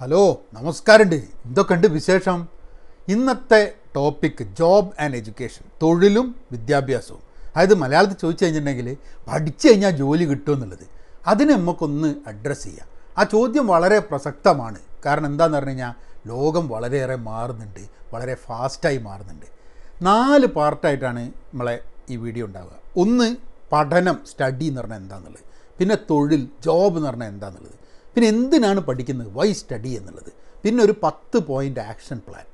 Hello നമസ്കാരമുണ്ട്. എന്തൊക്കെയുണ്ട് വിശേഷം? ഇന്നത്തെ ടോപ്പിക് ജോബ് ആൻഡ് എഡ്യൂക്കേഷൻ തൊഴിലും വിദ്യാഭ്യാസവും. അതായത് മലയാളത്തിൽ ചോദിച്ചു കഴിഞ്ഞിട്ടുണ്ടെങ്കിൽ പഠിച്ചു കഴിഞ്ഞാൽ ജോലി കിട്ടുമെന്നുള്ളത് അതിനെ നമുക്കൊന്ന് അഡ്രസ്സ് ചെയ്യാം. ആ ചോദ്യം വളരെ പ്രസക്തമാണ്. കാരണം എന്താണെന്ന് പറഞ്ഞു കഴിഞ്ഞാൽ ലോകം വളരെയേറെ മാറുന്നുണ്ട്. വളരെ ഫാസ്റ്റായി മാറുന്നുണ്ട്. നാല് പാർട്ടായിട്ടാണ് നമ്മളെ ഈ വീഡിയോ ഉണ്ടാവുക. ഒന്ന് പഠനം സ്റ്റഡി എന്ന് പറഞ്ഞാൽ എന്താണെന്നുള്ളത് പിന്നെ തൊഴിൽ ജോബ് എന്ന് പറഞ്ഞാൽ എന്താണെന്നുള്ളത് പിന്നെ എന്തിനാണ് പഠിക്കുന്നത്? വൈ സ്റ്റഡി എന്നുള്ളത്. പിന്നെ ഒരു പത്ത് പോയിന്റ് ആക്ഷൻ പ്ലാൻ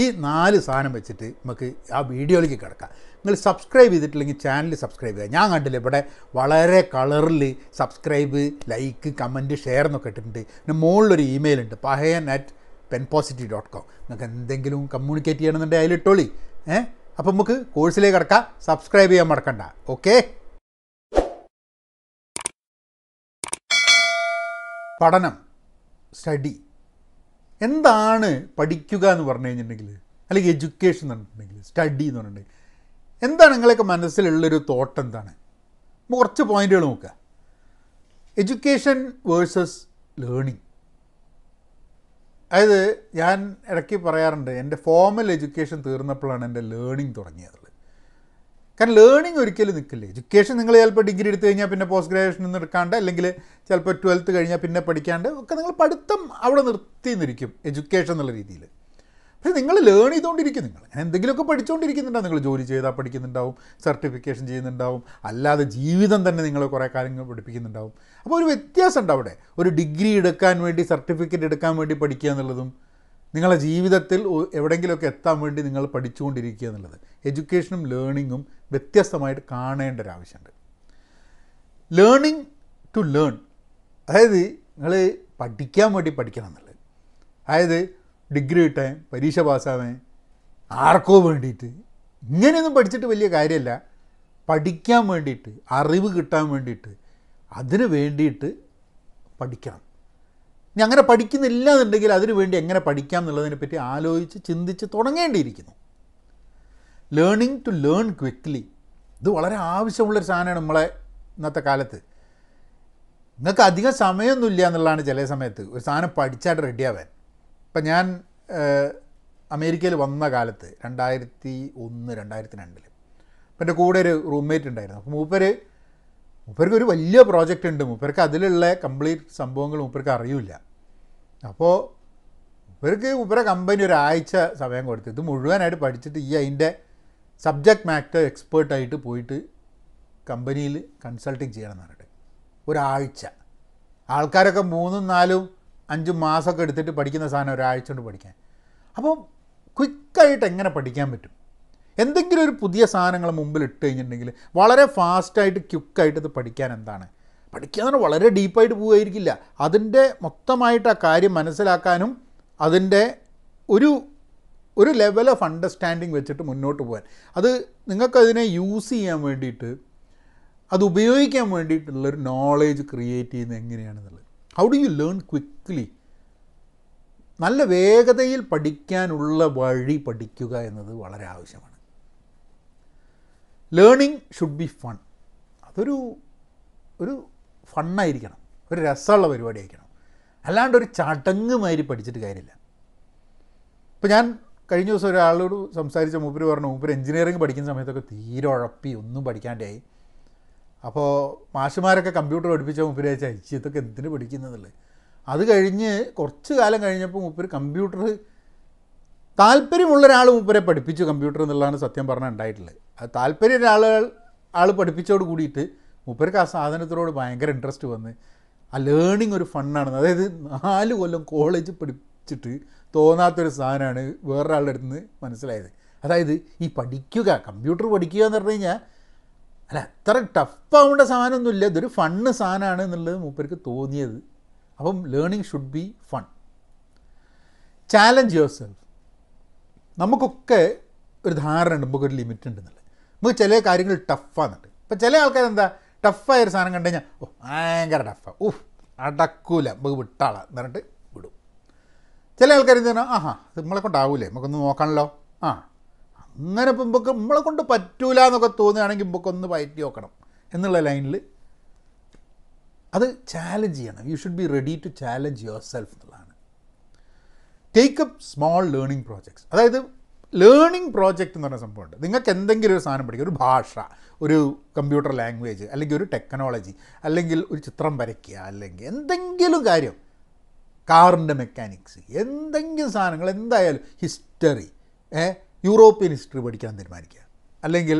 ഈ നാല് സാധനം വെച്ചിട്ട് നമുക്ക് ആ വീഡിയോയിലേക്ക് കിടക്കാം. നിങ്ങൾ സബ്സ്ക്രൈബ് ചെയ്തിട്ടില്ലെങ്കിൽ ചാനൽ സബ്സ്ക്രൈബ് ചെയ്യുക. ഞാൻ കണ്ടില്ല ഇവിടെ വളരെ കളറിൽ സബ്സ്ക്രൈബ് ലൈക്ക് കമന്റ് ഷെയർ എന്നൊക്കെ ഇട്ടിട്ടുണ്ട്. പിന്നെ മുകളിലൊരു ഇമെയിൽ ഉണ്ട് പഹയൻ at pen positive dot com നിങ്ങൾക്ക് എന്തെങ്കിലും കമ്മ്യൂണിക്കേറ്റ് ചെയ്യണമെന്നുണ്ടെങ്കിൽ അതിലിട്ടോളി. ഏഹ് അപ്പം നമുക്ക് കോഴ്സിലേക്ക് കിടക്കാം. സബ്സ്ക്രൈബ് ചെയ്യാൻ മറക്കണ്ട. ഓക്കേ പഠനം സ്റ്റഡി എന്താണ് പഠിക്കുക എന്ന് പറഞ്ഞു കഴിഞ്ഞിട്ടുണ്ടെങ്കിൽ അല്ലെങ്കിൽ എഡ്യൂക്കേഷൻ എന്ന് പറഞ്ഞിട്ടുണ്ടെങ്കിൽ സ്റ്റഡി എന്ന് പറഞ്ഞിട്ടുണ്ടെങ്കിൽ എന്താണ് നിങ്ങളൊക്കെ മനസ്സിലുള്ളൊരു തോട്ട് എന്താണ്? കുറച്ച് പോയിന്റുകൾ നോക്കുക. Education versus learning. അതായത് ഞാൻ ഇടയ്ക്ക് പറയാറുണ്ട് എന്റെ ഫോമൽ എഡ്യൂക്കേഷൻ തീർന്നപ്പോഴാണ് എന്റെ ലേണിംഗ് തുടങ്ങിയത്. കാരണം ലേണിംഗ് ഒരിക്കലും നിൽക്കില്ല? എഡ്യൂക്കേഷൻ നിങ്ങൾ ചിലപ്പോൾ ഡിഗ്രി എടുത്തു കഴിഞ്ഞാൽ പിന്നെ പോസ്റ്റ് ഗ്രാജുവേഷൻ ഒന്നും എടുക്കാണ്ട് അല്ലെങ്കിൽ ചിലപ്പോൾ ട്വൽത്ത് കഴിഞ്ഞാൽ പിന്നെ പഠിക്കാണ്ട് ഒക്കെ നിങ്ങൾ പഠിത്തം അവിടെ നിർത്തി നിന്നിരിക്കും എഡ്യൂക്കേഷൻ എന്നുള്ള രീതിയിൽ. പക്ഷേ നിങ്ങൾ ലേൺ ചെയ്തുകൊണ്ടിരിക്കും നിങ്ങൾ. അങ്ങനെ എന്തെങ്കിലുമൊക്കെ പഠിച്ചുകൊണ്ടിരിക്കുന്നുണ്ടാവും നിങ്ങൾ ജോലി ചെയ്താൽ പഠിക്കുന്നുണ്ടാവും സർട്ടിഫിക്കേഷൻ ചെയ്യുന്നുണ്ടാവും അല്ലാതെ ജീവിതം തന്നെ നിങ്ങൾ കുറേ കാര്യങ്ങൾ പഠിപ്പിക്കുന്നുണ്ടാവും. അപ്പോൾ ഒരു വ്യത്യാസമുണ്ട് അവിടെ. ഒരു ഡിഗ്രി എടുക്കാൻ വേണ്ടി സർട്ടിഫിക്കറ്റ് എടുക്കാൻ വേണ്ടി പഠിക്കുക എന്നുള്ളതും നിങ്ങളുടെ ജീവിതത്തിൽ എവിടെയെങ്കിലുമൊക്കെ എത്താൻ വേണ്ടി നിങ്ങൾ പഠിച്ചുകൊണ്ടിരിക്കുക എന്നുള്ളത്. എഡ്യൂക്കേഷനും ലേണിങ്ങും വ്യത്യസ്തമായിട്ട് കാണേണ്ട ഒരു ആവശ്യമുണ്ട്. ലേണിംഗ് ടു ലേൺ അതായത് നിങ്ങൾ പഠിക്കാൻ വേണ്ടി പഠിക്കണം എന്നുള്ളത്. അതായത് ഡിഗ്രി കിട്ടാൻ പരീക്ഷ പാസ്സാവാൻ ആർക്കോ വേണ്ടിയിട്ട്. ഇങ്ങനെയൊന്നും പഠിച്ചിട്ട് വലിയ കാര്യമല്ല. പഠിക്കാൻ വേണ്ടിയിട്ട് അറിവ് കിട്ടാൻ വേണ്ടിയിട്ട് അതിന് വേണ്ടിയിട്ട് പഠിക്കണം. ഇനി അങ്ങനെ പഠിക്കുന്നില്ല എന്നുണ്ടെങ്കിൽ അതിനു വേണ്ടി എങ്ങനെ പഠിക്കാം എന്നുള്ളതിനെ പറ്റി ആലോചിച്ച് ചിന്തിച്ച് തുടങ്ങേണ്ടിയിരിക്കുന്നു. ലേണിംഗ് ടു ലേൺ ക്വിക്ക്ലി ഇത് വളരെ ആവശ്യമുള്ളൊരു സാധനമാണ് നമ്മളെ ഇന്നത്തെ കാലത്ത്. നിങ്ങൾക്ക് അധികം സമയമൊന്നുമില്ല എന്നുള്ളതാണ് ചില സമയത്ത്. ഒരു സാധനം പഠിച്ചായിട്ട് റെഡിയാവാൻ ഇപ്പം ഞാൻ അമേരിക്കയിൽ വന്ന കാലത്ത് രണ്ടായിരത്തി ഒന്ന് രണ്ടായിരത്തി രണ്ടിൽ അപ്പം എന്റെ കൂടെ ഒരു റൂംമേറ്റ് ഉണ്ടായിരുന്നു. അപ്പോൾ മൂപ്പര് മൂപ്പർക്ക് ഒരു വലിയ പ്രോജക്റ്റ് ഉണ്ട്. മൂപ്പർക്ക് അതിലുള്ള കംപ്ലീറ്റ് സംഭവങ്ങൾ മൂപ്പർക്ക് അറിയില്ല. അപ്പോൾ മൂപ്പർക്ക് മൂപ്പര കമ്പനി ഒരാഴ്ച സമയം കൊടുത്തു ഇത് മുഴുവനായിട്ട് പഠിച്ചിട്ട് ഈ അതിന്റെ സബ്ജക്റ്റ് മാറ്റർ എക്സ്പേർട്ടായിട്ട് പോയിട്ട് കമ്പനിയിൽ കൺസൾട്ടിങ് ചെയ്യണം എന്ന് പറഞ്ഞിട്ട്. ഒരാഴ്ച. ആൾക്കാരൊക്കെ മൂന്നും നാലും അഞ്ചും മാസമൊക്കെ എടുത്തിട്ട് പഠിക്കുന്ന സാധനം ഒരാഴ്ച കൊണ്ട് പഠിക്കാൻ. അപ്പോൾ ക്വിക്കായിട്ട് എങ്ങനെ പഠിക്കാൻ പറ്റും? എന്തെങ്കിലും ഒരു പുതിയ സാധനങ്ങൾ മുമ്പിൽ ഇട്ട് കഴിഞ്ഞിട്ടുണ്ടെങ്കിൽ വളരെ ഫാസ്റ്റായിട്ട് ക്യുക്കായിട്ട് ഇത് പഠിക്കാൻ എന്താണ്? പറഞ്ഞാൽ വളരെ ഡീപ്പായിട്ട് പോവുകയായിരിക്കില്ല. അതിന്റെ മൊത്തമായിട്ട് ആ കാര്യം മനസ്സിലാക്കാനും അതിന്റെ ഒരു ഒരു ലെവൽ ഓഫ് അണ്ടർസ്റ്റാൻഡിങ് വെച്ചിട്ട് മുന്നോട്ട് പോകാൻ. അത് നിങ്ങൾക്കതിനെ യൂസ് ചെയ്യാൻ വേണ്ടിയിട്ട് അത് ഉപയോഗിക്കാൻ വേണ്ടിയിട്ടുള്ളൊരു നോളേജ് ക്രിയേറ്റ് ചെയ്യുന്നത് എങ്ങനെയാണെന്നുള്ളത്. How do you learn quickly നല്ല വേഗതയിൽ പഠിക്കാനുള്ള വഴി പഠിക്കുക എന്നത് വളരെ ആവശ്യമാണ്. ലേണിംഗ് ഷുഡ് ബി ഫൺ അതൊരു ഒരു ഫണ്ണായിരിക്കണം. ഒരു രസമുള്ള പരിപാടി ആയിരിക്കണം അല്ലാണ്ട് ഒരു ചടങ്ങ് മാതിരി പഠിച്ചിട്ട് കാര്യമില്ല. ഇപ്പോൾ ഞാൻ കഴിഞ്ഞ ദിവസം ഒരാളോട് സംസാരിച്ച മൂപ്പര് പറഞ്ഞു മൂപ്പര് എഞ്ചിനീയറിംഗ് പഠിക്കുന്ന സമയത്തൊക്കെ തീരെ ഉഴപ്പി ഒന്നും പഠിക്കാണ്ടായി. അപ്പോൾ മാഷുമാരൊക്കെ കമ്പ്യൂട്ടർ പഠിപ്പിച്ച മൂപ്പര് അയച്ചാൽ അയച്ചു ഇതൊക്കെ എന്തിനു പഠിക്കുന്നതെന്നുള്ളത്? അത് കഴിഞ്ഞ് കുറച്ച് കാലം കഴിഞ്ഞപ്പോൾ മൂപ്പര് കമ്പ്യൂട്ടർ താല്പര്യമുള്ള ഒരാൾ മൂപ്പരെ പഠിപ്പിച്ചു കമ്പ്യൂട്ടർ എന്നുള്ളതാണ് സത്യം പറഞ്ഞാൽ ഉണ്ടായിട്ടുള്ളത്. അത് താല്പര്യം ഒരാളുകൾ ആൾ പഠിപ്പിച്ചോട് കൂടിയിട്ട് മൂപ്പർക്ക് ആ സാധനത്തിനോട് ഭയങ്കര ഇൻട്രസ്റ്റ് വന്ന് ആ ലേണിംഗ് ഒരു ഫണ്ണാണ് അതായത് നാല് കൊല്ലം കോളേജ് പഠിച്ചിട്ട് തോന്നാത്തൊരു സാധനമാണ് വേറൊരാളുടെ അടുത്ത് നിന്ന് മനസ്സിലായത്. അതായത് ഈ പഠിക്കുക കമ്പ്യൂട്ടർ പഠിക്കുക എന്ന് പറഞ്ഞു കഴിഞ്ഞാൽ അല്ല അത്ര ടഫാവേണ്ട സാധനമൊന്നുമില്ല. ഇതൊരു ഫണ്ണ് സാധനമാണ് എന്നുള്ളത് മൂപ്പർക്ക് തോന്നിയത്. അപ്പം learning should be fun challenge yourself നമുക്കൊക്കെ ഒരു ധാരണ ഉണ്ട് നമുക്കൊരു ലിമിറ്റ് ഉണ്ടെന്നുള്ളത് നമുക്ക് ചില കാര്യങ്ങൾ ടഫാന്നുണ്ട്. ഇപ്പം ചില ആൾക്കാർ എന്താ ടഫായ ഒരു സാധനം കണ്ടു കഴിഞ്ഞാൽ ഓ ഭയങ്കര ടഫാണ് ഊഹ് അടക്കൂല നമുക്ക് വിട്ടാളാ എന്ന് പറഞ്ഞിട്ട് വിടും. ചില ആൾക്കാർ എന്ത് പറഞ്ഞാൽ ആഹാ നമ്മളെ കൊണ്ടാവൂലേ നമുക്കൊന്ന് നോക്കണല്ലോ. ആ അങ്ങനെ ഇപ്പം നമുക്ക് നമ്മളെ കൊണ്ട് പറ്റൂല എന്നൊക്കെ തോന്നുകയാണെങ്കിൽ നമുക്കൊന്ന് പയറ്റി നോക്കണം എന്നുള്ള ലൈനിൽ അത് ചാലഞ്ച് ചെയ്യണം. You should be ready to challenge yourself എന്നുള്ളതാണ്. Take up small learning projects അതായത് ലേണിംഗ് പ്രോജക്റ്റ് എന്ന് പറഞ്ഞ സംഭവമുണ്ട്. നിങ്ങൾക്ക് എന്തെങ്കിലും ഒരു സാധനം പഠിക്കുക ഒരു ഭാഷ ഒരു കമ്പ്യൂട്ടർ ലാംഗ്വേജ് അല്ലെങ്കിൽ ഒരു ടെക്നോളജി അല്ലെങ്കിൽ ഒരു ചിത്രം വരയ്ക്കുക അല്ലെങ്കിൽ എന്തെങ്കിലും കാര്യം കാറിന്റെ മെക്കാനിക്സ് എന്തെങ്കിലും സാധനങ്ങൾ എന്തായാലും ഹിസ്റ്ററി യൂറോപ്യൻ ഹിസ്റ്ററി പഠിക്കാൻ തീരുമാനിക്കുക. അല്ലെങ്കിൽ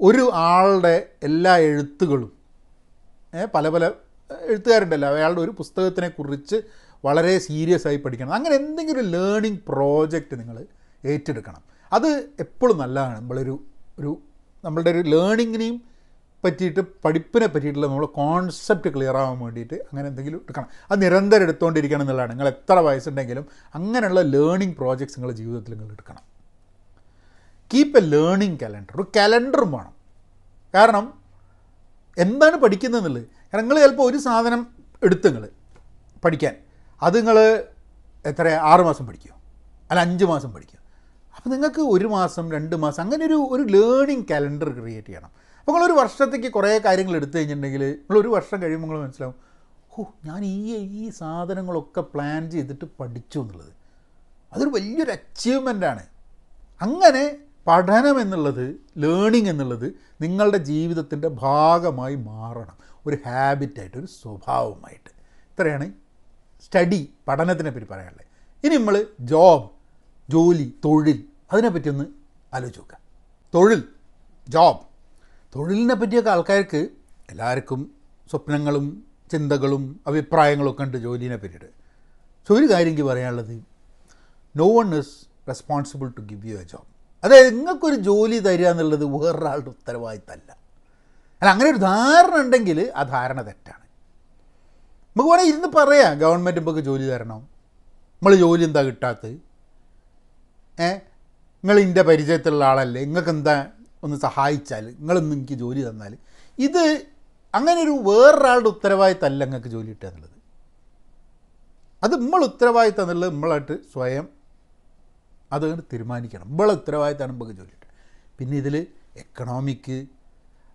ഒരു ആളുടെ എല്ലാ എഴുത്തുകളും പല പല എഴുത്തുകാരുണ്ടല്ലോ അയാളുടെ ഒരു പുസ്തകത്തിനെ കുറിച്ച് വളരെ സീരിയസ് ആയി പഠിക്കണം. അങ്ങനെ എന്തെങ്കിലും ഒരു ലേണിംഗ് പ്രോജക്റ്റ് നിങ്ങൾ ഏറ്റെടുക്കണം. അത് എപ്പോഴും നല്ലതാണ്. നമ്മളൊരു ഒരു നമ്മളുടെ ഒരു ലേണിങ്ങിനെയും പറ്റിയിട്ട് പഠിപ്പിനെ പറ്റിയിട്ടുള്ള നമ്മൾ കോൺസെപ്റ്റ് ക്ലിയർ ആവാൻ വേണ്ടിയിട്ട് അങ്ങനെ എന്തെങ്കിലും എടുക്കണം. അത് നിരന്തരം എടുത്തുകൊണ്ടിരിക്കണം എന്നുള്ളതാണ്. നിങ്ങൾ എത്ര വയസ്സുണ്ടെങ്കിലും അങ്ങനെയുള്ള ലേണിംഗ് പ്രോജക്ട്സ് നിങ്ങളുടെ ജീവിതത്തിൽ നിങ്ങൾ എടുക്കണം. കീപ്പ് എ ലേണിംഗ് കലണ്ടർ ഒരു കലണ്ടറും വേണം. കാരണം എന്താണ് പഠിക്കുന്നത് എന്നുള്ളത് കാരണം നിങ്ങൾ ചിലപ്പോൾ ഒരു സാധനം എടുത്തുങ്ങൾ പഠിക്കാൻ. അത് നിങ്ങൾ എത്ര ആറ് മാസം പഠിക്കുമോ അല്ല അഞ്ച് മാസം പഠിക്കുക അപ്പോൾ നിങ്ങൾക്ക് ഒരു മാസം രണ്ട് മാസം അങ്ങനെ ഒരു ഒരു ലേണിംഗ് കലണ്ടർ ക്രിയേറ്റ് ചെയ്യണം. അപ്പോൾ നിങ്ങളൊരു വർഷത്തേക്ക് കുറേ കാര്യങ്ങൾ എടുത്തു കഴിഞ്ഞിട്ടുണ്ടെങ്കിൽ നിങ്ങൾ ഒരു വർഷം കഴിയുമ്പോൾ നിങ്ങൾ മനസ്സിലാവും ഓ ഞാൻ ഈ ഈ സാധനങ്ങളൊക്കെ പ്ലാൻ ചെയ്തിട്ട് പഠിച്ചു എന്നുള്ളത്. അതൊരു വലിയൊരു അച്ചീവ്മെന്റാണ് അങ്ങനെ പഠനം എന്നുള്ളത് ലേണിംഗ് എന്നുള്ളത് നിങ്ങളുടെ ജീവിതത്തിന്റെ ഭാഗമായി മാറണം. ഒരു ഹാബിറ്റായിട്ട് ഒരു സ്വഭാവമായിട്ട്. ഇത്രയാണ് സ്റ്റഡി പഠനത്തിനെ പറ്റി പറയാനുള്ളത്. ഇനി നമ്മൾ ജോബ് ജോലി തൊഴിൽ അതിനെപ്പറ്റി ഒന്ന് ആലോചിച്ച് നോക്കുക. തൊഴിൽ ജോബ്. തൊഴിലിനെ പറ്റിയൊക്കെ ആൾക്കാർക്ക് എല്ലാവർക്കും സ്വപ്നങ്ങളും ചിന്തകളും അഭിപ്രായങ്ങളും ഒക്കെ ഉണ്ട് ജോലിനെ പറ്റിയിട്ട്. പക്ഷെ ഒരു കാര്യം എനിക്ക് പറയാനുള്ളത് no one is responsible to give you a job അതായത് നിങ്ങൾക്കൊരു ജോലി തരിക എന്നുള്ളത് വേറൊരാളുടെ ഉത്തരവാദിത്തമല്ല. അല്ല അങ്ങനെ ഒരു ധാരണ ഉണ്ടെങ്കിൽ ആ ധാരണ തെറ്റാണ്. നമുക്ക് വേണമെങ്കിൽ ഇരുന്ന് പറയാം ഗവൺമെന്റ് നമുക്ക് ജോലി തരണം. നമ്മൾ ജോലി എന്താ കിട്ടാത്തത്? ഏ? നിങ്ങൾ എന്റെ പരിചയത്തിലുള്ള ആളല്ലേ നിങ്ങൾക്ക് എന്താ ഒന്ന് സഹായിച്ചാൽ നിങ്ങളൊന്ന് എനിക്ക് ജോലി തന്നാൽ ഇത് അങ്ങനെ ഒരു വേറൊരാളുടെ ഉത്തരവാദിത്തമല്ല നിങ്ങൾക്ക് ജോലി കിട്ടുക എന്നുള്ളത്. അത് നമ്മൾ ഉത്തരവാദിത്തം എന്നുള്ളത് നമ്മളായിട്ട് സ്വയം അത് തീരുമാനിക്കണം. നമ്മളെ ഉത്തരവാദിത്തമാണ് നമുക്ക് ജോലി കിട്ടുക. പിന്നെ ഇതിൽ എക്കണോമിക്ക്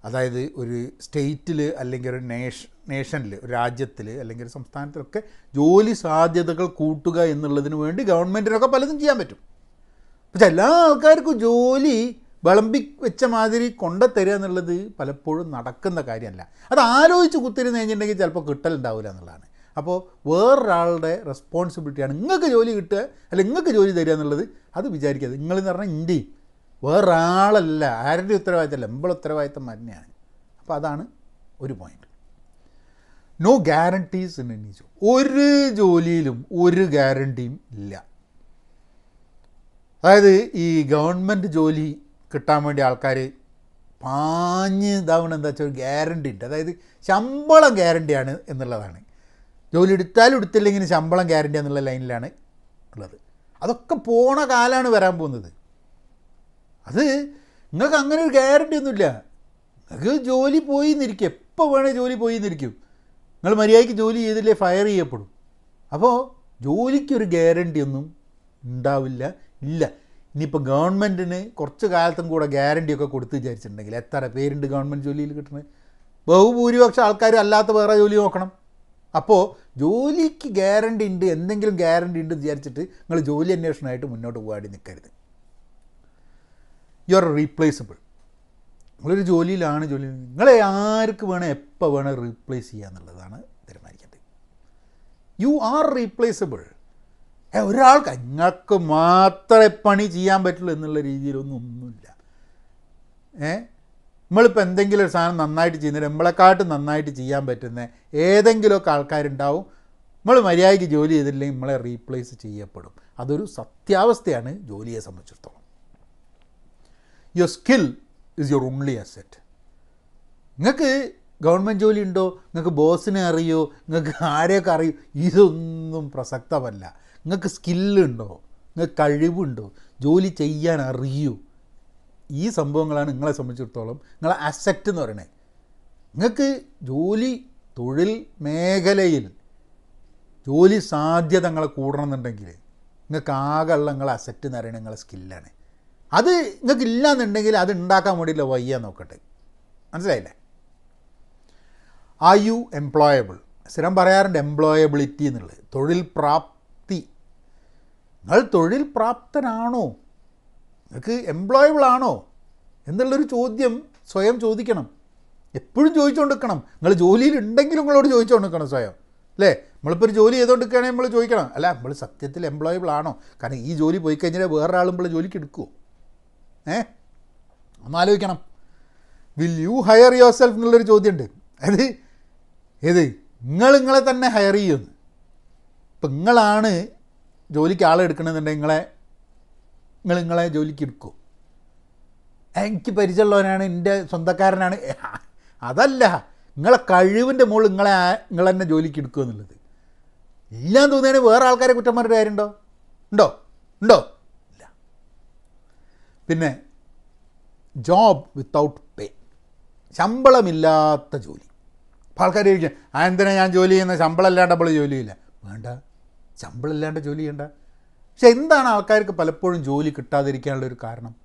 അതായത് ഒരു സ്റ്റേറ്റിൽ അല്ലെങ്കിൽ ഒരു നേഷ നേഷനിൽ ഒരു രാജ്യത്തിൽ അല്ലെങ്കിൽ ഒരു സംസ്ഥാനത്തിലൊക്കെ ജോലി സാധ്യതകൾ കൂട്ടുക എന്നുള്ളതിന് വേണ്ടി ഗവൺമെന്റിനൊക്കെ പലതും ചെയ്യാൻ പറ്റും. പക്ഷെ എല്ലാ ആൾക്കാർക്കും ജോലി വിളമ്പി വെച്ച മാതിരി കൊണ്ടുതരിക എന്നുള്ളത് പലപ്പോഴും നടക്കുന്ന കാര്യമല്ല. അത് ആലോചിച്ച് കുത്തിരുന്ന് കഴിഞ്ഞിട്ടുണ്ടെങ്കിൽ ചിലപ്പോൾ കിട്ടലുണ്ടാവില്ല എന്നുള്ളതാണ്. അപ്പോൾ വേറൊരാളുടെ റെസ്പോൺസിബിലിറ്റിയാണ് നിങ്ങൾക്ക് ജോലി കിട്ടുക അല്ല നിങ്ങൾക്ക് ജോലി തരിക എന്നുള്ളത് അത് വിചാരിക്കരുത്. നിങ്ങളെന്ന് പറഞ്ഞാൽ ഇന്ത്യയും വേറൊരാളല്ല. ആരുടെ ഉത്തരവാദിത്തമല്ല? നമ്മളെ ഉത്തരവാദിത്തം തന്നെയാണ്. അപ്പോൾ അതാണ് ഒരു point no guarantees in any job ഒരു ജോലിയിലും ഒരു ഗ്യാരണ്ടിയും ഇല്ല. അതായത് ഈ ഗവൺമെന്റ് ജോലി കിട്ടാൻ വേണ്ടി ആൾക്കാർ പാഞ്ഞ് ഇതാവണം എന്താ വെച്ചാൽ ഒരു ഗ്യാരണ്ടി ഉണ്ട്. അതായത് ശമ്പളം ഗ്യാരണ്ടിയാണ് എന്നുള്ളതാണ്. ജോലി എടുത്താലും എടുത്തില്ലെങ്കിൽ ശമ്പളം ഗ്യാരണ്ടി എന്നുള്ള ലൈനിലാണ് ഉള്ളത്. അതൊക്കെ പോണ കാലമാണ് വരാൻ പോകുന്നത്. അത് നിങ്ങൾക്ക് അങ്ങനെ ഒരു ഗ്യാരണ്ടി ഒന്നുമില്ല. നിങ്ങൾക്ക് ജോലി പോയി എന്നിരിക്കും എപ്പോൾ വേണേൽ ജോലി പോയി എന്നിരിക്കും നിങ്ങൾ മര്യാദയ്ക്ക് ജോലി ചെയ്തില്ലേ ഫയർ ചെയ്യപ്പെടും. അപ്പോൾ ജോലിക്കൊരു ഗ്യാരണ്ടി ഒന്നും ഉണ്ടാവില്ല ഇല്ല. ഇനിയിപ്പോൾ ഗവൺമെന്റിന് കുറച്ച് കാലത്തും കൂടെ ഗ്യാരണ്ടിയൊക്കെ കൊടുത്ത് വിചാരിച്ചിട്ടുണ്ടെങ്കിൽ എത്ര പേരുണ്ട് ഗവൺമെന്റ് ജോലിയിൽ കിട്ടുന്നത്? ബഹുഭൂരിപക്ഷം ആൾക്കാർ അല്ലാത്ത വേറെ ജോലി നോക്കണം. അപ്പോൾ ജോലിക്ക് ഗ്യാരണ്ടി ഉണ്ട് എന്തെങ്കിലും ഗ്യാരണ്ടി ഉണ്ട് വിചാരിച്ചിട്ട് നിങ്ങൾ ജോലി അന്വേഷണമായിട്ട് മുന്നോട്ട് പോകാടി നിൽക്കരുത്. യു ആർ റീപ്ലേസബിൾ നിങ്ങളൊരു ജോലിയിലാണ് ജോലി നിങ്ങളെ ആർക്ക് വേണേൽ എപ്പോൾ വേണേൽ റീപ്ലേസ് ചെയ്യുക എന്നുള്ളതാണ് തീരുമാനിക്കേണ്ടത് യു ആർ റീപ്ലേസബിൾ ഒരാൾക്ക് നിങ്ങൾക്ക് മാത്രമേ പണി ചെയ്യാൻ പറ്റുള്ളൂ എന്നുള്ള രീതിയിലൊന്നും ഒന്നുമില്ല. ഏ നമ്മളിപ്പോൾ എന്തെങ്കിലും ഒരു സാധനം നന്നായിട്ട് ചെയ്യുന്നത് നമ്മളെക്കാട്ടും നന്നായിട്ട് ചെയ്യാൻ പറ്റുന്ന ഏതെങ്കിലുമൊക്കെ ആൾക്കാരുണ്ടാവും. നമ്മൾ മര്യാദയ്ക്ക് ജോലി ചെയ്തില്ലെങ്കിൽ നമ്മളെ റീപ്ലേസ് ചെയ്യപ്പെടും. അതൊരു സത്യാവസ്ഥയാണ് ജോലിയെ സംബന്ധിച്ചിടത്തോളം. Your skill is your only asset നിങ്ങൾക്ക് ഗവൺമെന്റ് ജോലി ഉണ്ടോ? നിങ്ങൾക്ക് ബോസിനെ അറിയോ? നിങ്ങൾക്ക് ആരെയൊക്കെ അറിയോ? ഇതൊന്നും പ്രസക്തമല്ല. നിങ്ങൾക്ക് സ്കില്ലുണ്ടോ നിങ്ങൾക്ക് കഴിവുണ്ടോ? ജോലി ചെയ്യാൻ അറിയൂ. ഈ സംഭവങ്ങളാണ് നിങ്ങളെ സംബന്ധിച്ചിടത്തോളം നിങ്ങളെ അസറ്റ് എന്ന് പറയണേ. നിങ്ങൾക്ക് ജോലി തൊഴിൽ മേഖലയിൽ ജോലി സാധ്യത നിങ്ങളെ കൂടണമെന്നുണ്ടെങ്കിൽ നിങ്ങൾക്ക് ആകെയുള്ള നിങ്ങളെ അസറ്റ് എന്ന് പറയുന്നത് നിങ്ങളെ സ്കില്ലാണ് അത് നിങ്ങൾക്ക് ഇല്ലയെന്നുണ്ടെങ്കിൽ അത് ഉണ്ടാക്കാൻ വേണ്ടിയില്ല വയ്യ നോക്കട്ടെ. മനസ്സിലായില്ലേ? ആ യു എംപ്ലോയബിൾ സ്ഥിരം പറയാറുണ്ട് എംപ്ലോയബിലിറ്റി എന്നുള്ളത്. തൊഴിൽ പ്രാപ്തി. നിങ്ങൾ തൊഴിൽ പ്രാപ്തനാണോ? നിങ്ങൾക്ക് എംപ്ലോയബിൾ ആണോ? എന്നുള്ളൊരു ചോദ്യം സ്വയം ചോദിക്കണം. എപ്പോഴും ചോദിച്ചുകൊണ്ടിരിക്കണം നിങ്ങൾ ജോലിയിൽ ഉണ്ടെങ്കിലും നിങ്ങളോട് ചോദിച്ചുകൊണ്ടിരിക്കണം സ്വയം. അല്ലേ? നമ്മളിപ്പോൾ ഒരു ജോലി ചെയ്തുകൊണ്ടിരിക്കുകയാണെങ്കിൽ നമ്മൾ ചോദിക്കണം. അല്ല നമ്മൾ സത്യത്തിൽ എംപ്ലോയബിൾ ആണോ? കാരണം ഈ ജോലി പോയി കഴിഞ്ഞാൽ വേറൊരാളും നമ്മൾ ജോലിക്ക് എടുക്കുമോ ഏ? ഒന്ന് ആലോചിക്കണം will you hire yourself എന്നുള്ളൊരു ചോദ്യമുണ്ട് അത് ഏത്? നിങ്ങൾ നിങ്ങളെ തന്നെ ഹയർ ചെയ്യുമെന്ന് ഇപ്പം നിങ്ങളാണ് ജോലിക്ക് ആളെ എടുക്കണമെന്നുണ്ടെങ്കിൽ നിങ്ങളെ നിങ്ങൾ നിങ്ങളെ ജോലിക്ക് എടുക്കും? എനിക്ക് പരിചയമുള്ളവനാണ് എന്റെ സ്വന്തക്കാരനാണ്. അതല്ല. നിങ്ങളെ കഴിവിന്റെ മുകളിൽ നിങ്ങളെ നിങ്ങൾ തന്നെ ജോലിക്ക് എടുക്കുക എന്നുള്ളത്. ഇല്ലാന്ന് തോന്നിയാൽ വേറെ ആൾക്കാരെ കുറ്റം പറഞ്ഞിട്ട് കാര്യമുണ്ടോ? ഉണ്ടോ? ഉണ്ടോ? പിന്നെ ജോബ് വിത്തൗട്ട് പേ ശമ്പളമില്ലാത്ത ജോലി. അപ്പോൾ ആൾക്കാർ ചോദിക്കും ആ എന്തിനാ ഞാൻ ജോലി ചെയ്യുന്ന? ശമ്പളം ഇല്ലാണ്ട് നമ്മൾ ജോലി ചെയ്യില്ല വേണ്ട. ശമ്പളം ഇല്ലാണ്ട് ജോലി ചെയ്യണ്ട. പക്ഷെ എന്താണ് ആൾക്കാർക്ക് പലപ്പോഴും ജോലി കിട്ടാതിരിക്കാനുള്ള ഒരു കാരണം?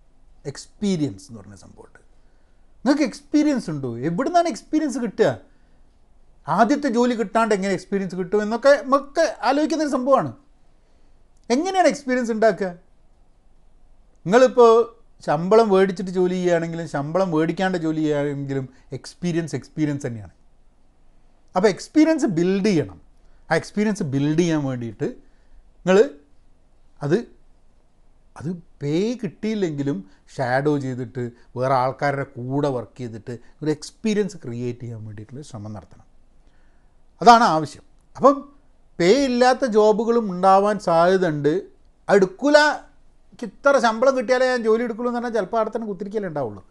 എക്സ്പീരിയൻസ് എന്ന് പറഞ്ഞ സംഭവമുണ്ട്. നിങ്ങൾക്ക് എക്സ്പീരിയൻസ് ഉണ്ടോ? എവിടെ നിന്നാണ് എക്സ്പീരിയൻസ് കിട്ടുക? ആദ്യത്തെ ജോലി കിട്ടാണ്ട് എങ്ങനെ എക്സ്പീരിയൻസ് കിട്ടും എന്നൊക്കെ നമുക്ക് ആലോചിക്കുന്ന ഒരു സംഭവമാണ്. എങ്ങനെയാണ് എക്സ്പീരിയൻസ് ഉണ്ടാക്കുക? നിങ്ങളിപ്പോൾ ശമ്പളം മേടിച്ചിട്ട് ജോലി ചെയ്യുകയാണെങ്കിലും ശമ്പളം മേടിക്കാണ്ട് ജോലി ചെയ്യുകയാണെങ്കിലും എക്സ്പീരിയൻസ് എക്സ്പീരിയൻസ് തന്നെയാണ്. അപ്പോൾ എക്സ്പീരിയൻസ് ബിൽഡ് ചെയ്യണം. ആ എക്സ്പീരിയൻസ് ബിൽഡ് ചെയ്യാൻ വേണ്ടിയിട്ട് നിങ്ങൾ അത് അത് പേ കിട്ടിയില്ലെങ്കിലും ഷാഡോ ചെയ്തിട്ട് വേറെ ആൾക്കാരുടെ കൂടെ വർക്ക് ചെയ്തിട്ട് ഒരു എക്സ്പീരിയൻസ് ക്രിയേറ്റ് ചെയ്യാൻ വേണ്ടിയിട്ടുള്ള ശ്രമം നടത്തണം. അതാണ് ആവശ്യം. അപ്പം പേ ഇല്ലാത്ത ജോബുകളും ഉണ്ടാവാൻ സാധ്യതയുണ്ട്. അത് എടുക്കൂല എനിക്ക് ഇത്ര ശമ്പളം കിട്ടിയാലേ ഞാൻ ജോലി എടുക്കുള്ളൂ എന്ന് പറഞ്ഞാൽ ചിലപ്പോൾ അവിടെ തന്നെ കുത്തിരിക്കലേ ഉണ്ടാവുള്ളൂ.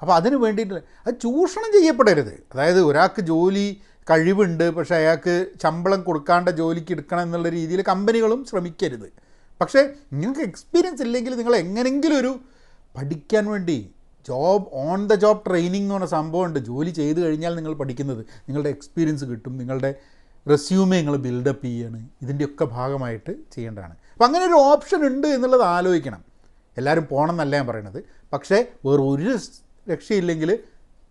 അപ്പോൾ അതിന് വേണ്ടിയിട്ട് അത് ചൂഷണം ചെയ്യപ്പെടരുത്. അതായത് ഒരാൾക്ക് ജോലി കഴിവുണ്ട് പക്ഷേ അയാൾക്ക് ശമ്പളം കൊടുക്കാണ്ട ജോലിക്ക് എടുക്കണം എന്നുള്ള രീതിയിൽ കമ്പനികളും ശ്രമിക്കരുത്. പക്ഷേ നിങ്ങൾക്ക് എക്സ്പീരിയൻസ് ഇല്ലെങ്കിൽ നിങ്ങൾ എങ്ങനെങ്കിലും ഒരു പഠിക്കാൻ വേണ്ടി job on the job training എന്ന് പറഞ്ഞ സംഭവമുണ്ട്. ജോലി ചെയ്ത് കഴിഞ്ഞാൽ നിങ്ങൾ പഠിക്കുന്നത് നിങ്ങളുടെ എക്സ്പീരിയൻസ് കിട്ടും. നിങ്ങളുടെ റെസ്യൂമേ നിങ്ങൾ ബിൽഡപ്പ് ചെയ്യാണ്. ഇതിന്റെയൊക്കെ ഭാഗമായിട്ട് ചെയ്യേണ്ടതാണ്. അപ്പം അങ്ങനെ ഒരു ഓപ്ഷൻ ഉണ്ട് എന്നുള്ളത് ആലോചിക്കണം. എല്ലാവരും പോകണം എന്നല്ല ഞാൻ പറയണത്. പക്ഷേ വേറെ ഒരു രക്ഷയില്ലെങ്കിൽ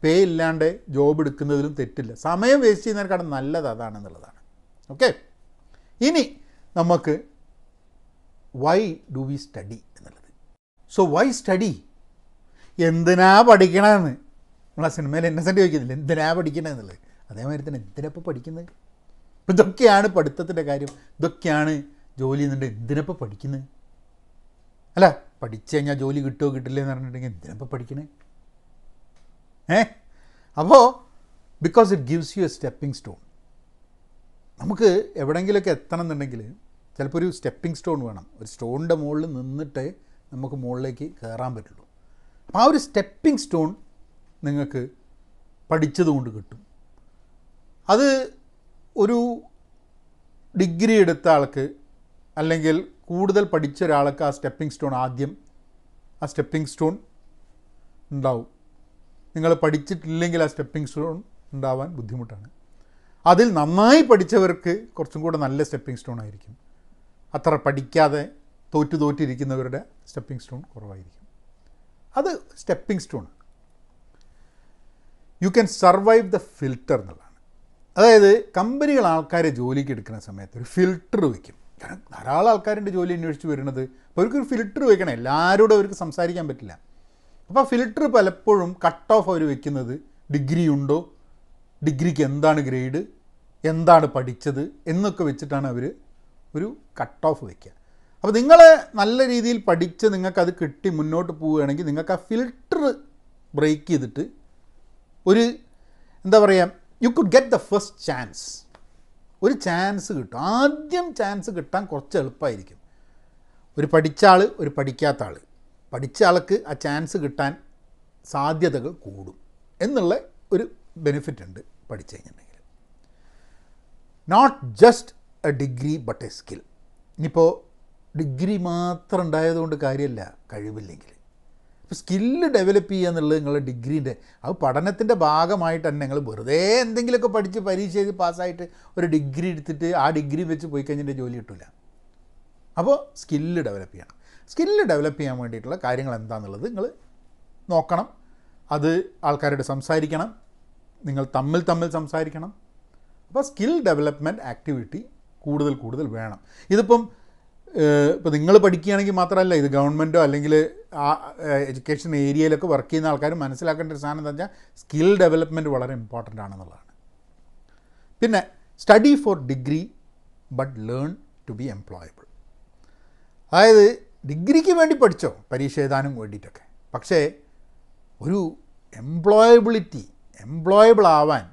പേ ഇല്ലാണ്ട് ജോബ് എടുക്കുന്നതിലും തെറ്റില്ല. സമയം വേസ്റ്റ് ചെയ്യുന്നതിനേക്കാൾ നല്ലത് അതാണെന്നുള്ളതാണ്. ഓക്കെ ഇനി നമുക്ക് വൈ ഡു വി സ്റ്റഡി എന്നുള്ളത്. സോ വൈ സ്റ്റഡി എന്തിനാ പഠിക്കണമെന്ന് നമ്മൾ ആ സിനിമയിൽ ഇന്നസെന്റ് ചോദിക്കുന്നില്ല? എന്തിനാ പഠിക്കണമെന്നുള്ളത് അതേമാതിരി തന്നെ എന്തിനാ ഇപ്പോൾ പഠിക്കുന്നത്? ഇതൊക്കെയാണ് പഠിത്തത്തിന്റെ കാര്യം. ഇതൊക്കെയാണ് ജോലി ചെയ്യുന്നുണ്ട് എന്തിനപ്പോൾ പഠിക്കുന്നത് അല്ല പഠിച്ചു കഴിഞ്ഞാൽ ജോലി കിട്ടുമോ കിട്ടില്ലേ എന്ന് പറഞ്ഞിട്ടുണ്ടെങ്കിൽ എന്തിനപ്പോൾ പഠിക്കണേ ഏ? അപ്പോൾ because it gives you a stepping stone നമുക്ക് എവിടെയെങ്കിലുമൊക്കെ എത്തണം എന്നുണ്ടെങ്കിൽ ചിലപ്പോൾ ഒരു സ്റ്റെപ്പിംഗ് സ്റ്റോൺ വേണം. ഒരു സ്റ്റോണിന്റെ മുകളിൽ നിന്നിട്ടേ നമുക്ക് മുകളിലേക്ക് കയറാൻ പറ്റുള്ളൂ. അപ്പോൾ ആ ഒരു സ്റ്റെപ്പിംഗ് സ്റ്റോൺ നിങ്ങൾക്ക് പഠിച്ചതുകൊണ്ട് കിട്ടും. അത് ഒരു ഡിഗ്രി എടുത്ത ആൾക്ക് അല്ലെങ്കിൽ കൂടുതൽ പഠിച്ച ഒരാൾക്ക് ആ സ്റ്റെപ്പിംഗ് സ്റ്റോൺ ആദ്യം ആ സ്റ്റെപ്പിംഗ് സ്റ്റോൺ ഉണ്ടാവും. നിങ്ങൾ പഠിച്ചിട്ടില്ലെങ്കിൽ ആ സ്റ്റെപ്പിംഗ് സ്റ്റോൺ ഉണ്ടാവാൻ ബുദ്ധിമുട്ടാണ്. അതിൽ നന്നായി പഠിച്ചവർക്ക് കുറച്ചും കൂടെ നല്ല സ്റ്റെപ്പിംഗ് സ്റ്റോൺ ആയിരിക്കും. അത്ര പഠിക്കാതെ തോറ്റു തോറ്റിരിക്കുന്നവരുടെ സ്റ്റെപ്പിംഗ് സ്റ്റോൺ കുറവായിരിക്കും. അത് stepping stone you can survive the filter എന്നുള്ളതാണ്. അതായത് കമ്പനികൾ ആൾക്കാരെ ജോലിക്ക് എടുക്കുന്ന സമയത്ത് ഒരു ഫിൽറ്റർ വയ്ക്കും കാരണം ധാരാളം ആൾക്കാരുടെ ജോലി അന്വേഷിച്ച് വരുന്നത്. അപ്പോൾ അവർക്കൊരു ഫിൽട്ടർ വയ്ക്കണം എല്ലാവരോടും അവർക്ക് സംസാരിക്കാൻ പറ്റില്ല. അപ്പോൾ ആ ഫിൽറ്റർ പലപ്പോഴും കട്ട് ഓഫ് അവർ വെക്കുന്നത് ഡിഗ്രി ഉണ്ടോ? ഡിഗ്രിക്ക് എന്താണ് ഗ്രേഡ് എന്താണ് പഠിച്ചത്? എന്നൊക്കെ വെച്ചിട്ടാണ് അവർ ഒരു കട്ട് ഓഫ് വയ്ക്കുക അപ്പോൾ നിങ്ങൾ നല്ല രീതിയിൽ പഠിച്ച് നിങ്ങൾക്കത് കിട്ടി മുന്നോട്ട് പോവുകയാണെങ്കിൽ നിങ്ങൾക്ക് ആ ഫിൽട്ടർ ബ്രേക്ക് ചെയ്തിട്ട് ഒരു എന്താ പറയുക you could get the first chance ഒരു ചാൻസ് കിട്ടും. ആദ്യം ചാൻസ് കിട്ടാൻ കുറച്ച് എളുപ്പമായിരിക്കും ഒരു പഠിച്ച ആൾ ഒരു പഠിക്കാത്ത ആൾ പഠിച്ച ആൾക്ക് ആ ചാൻസ് കിട്ടാൻ സാധ്യതകൾ കൂടും എന്നുള്ള ഒരു ബെനിഫിറ്റ് ഉണ്ട് പഠിച്ചു കഴിഞ്ഞിട്ടുണ്ടെങ്കിൽ not just a degree but a skill ഇനിയിപ്പോൾ ഡിഗ്രി മാത്രം ഉണ്ടായതുകൊണ്ട് കാര്യമില്ല. കഴിവില്ലെങ്കിൽ. ഇപ്പോൾ സ്കില്ല് ഡെവലപ്പ് ചെയ്യുക എന്നുള്ളത് നിങ്ങളുടെ ഡിഗ്രീന്റെ അത് പഠനത്തിന്റെ ഭാഗമായിട്ട് തന്നെ നിങ്ങൾ വെറുതെ എന്തെങ്കിലുമൊക്കെ പഠിച്ച് പരീക്ഷ ചെയ്ത് പാസ്സായിട്ട് ഒരു ഡിഗ്രി എടുത്തിട്ട് ആ ഡിഗ്രി വെച്ച് പോയി കഴിഞ്ഞിട്ട് ജോലി കിട്ടില്ല അപ്പോൾ സ്കില്ല് ഡെവലപ്പ് ചെയ്യണം. സ്കില്ല് ഡെവലപ്പ് ചെയ്യാൻ വേണ്ടിയിട്ടുള്ള കാര്യങ്ങൾ എന്താണെന്നുള്ളത് നിങ്ങൾ നോക്കണം. അത് ആൾക്കാരോട് സംസാരിക്കണം. നിങ്ങൾ തമ്മിൽ തമ്മിൽ സംസാരിക്കണം. അപ്പോൾ സ്കിൽ ഡെവലപ്മെന്റ് ആക്ടിവിറ്റി കൂടുതൽ കൂടുതൽ വേണം. ഇതിപ്പം ഇപ്പോൾ നിങ്ങൾ പഠിക്കുകയാണെങ്കിൽ മാത്രമല്ല ഇത് ഗവൺമെന്റോ അല്ലെങ്കിൽ ആ എഡ്യൂക്കേഷൻ ഏരിയയിലൊക്കെ വർക്ക് ചെയ്യുന്ന ആൾക്കാർ മനസ്സിലാക്കേണ്ട ഒരു സാധനം എന്താ വെച്ചാൽ സ്കിൽ ഡെവലപ്മെന്റ് വളരെ ഇമ്പോർട്ടന്റ് ആണെന്നുള്ളതാണ്. പിന്നെ study for degree but learn to be employable അതായത് ഡിഗ്രിക്ക് വേണ്ടി പഠിച്ചോ പരീക്ഷ എഴുതാനും വേണ്ടിയിട്ടൊക്കെ. പക്ഷേ ഒരു എംപ്ലോയബിലിറ്റി എംപ്ലോയബിൾ ആവാൻ